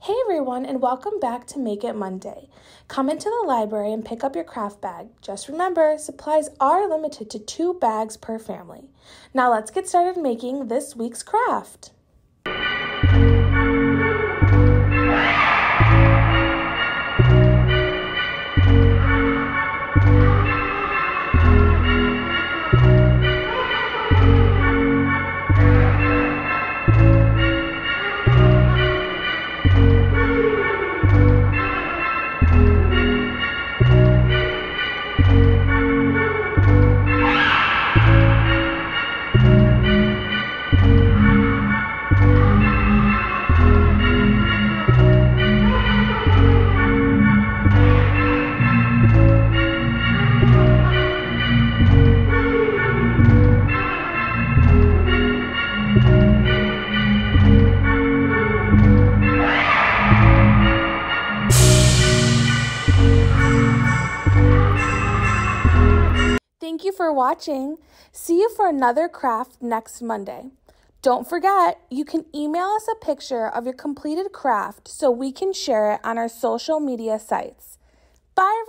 Hey everyone, and welcome back to Make It Monday. Come into the library and pick up your craft bag. Just remember, supplies are limited to two bags per family. Now let's get started making this week's craft. Thank you for watching. See you for another craft next Monday. Don't forget, you can email us a picture of your completed craft so we can share it on our social media sites. Bye,